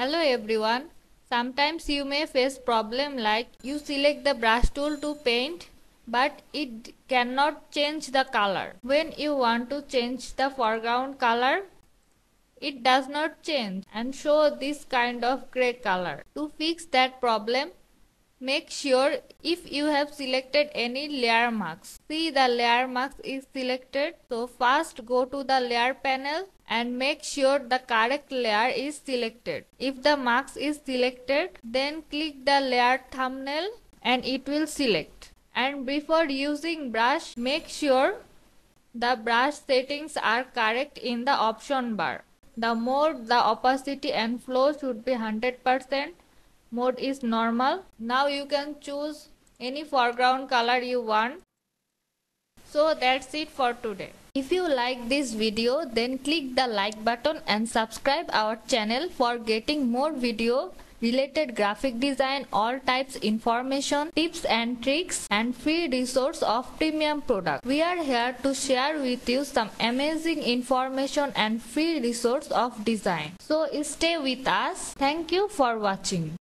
everyone. Sometimes you may face problem like you select the brush tool to paint but it cannot change the color. When you want to change the foreground color, it does not change and show this kind of gray color. To fix that problem, Make sure if you have selected any layer mask. See the layer mask is selected. So first go to the layer panel and make sure the correct layer is selected. If the mask is selected then click the layer thumbnail and it will select. And before using brush make sure the brush settings are correct in the option bar. The mode, the opacity and flow should be 100% mode is normal. Now you can choose any foreground color you want. So that's it for today. If you like this video then click the like button and subscribe our channel for getting more video related graphic design all types information tips and tricks and free resource of premium product. We are here to share with you some amazing information and free resource of design. So stay with us. Thank you for watching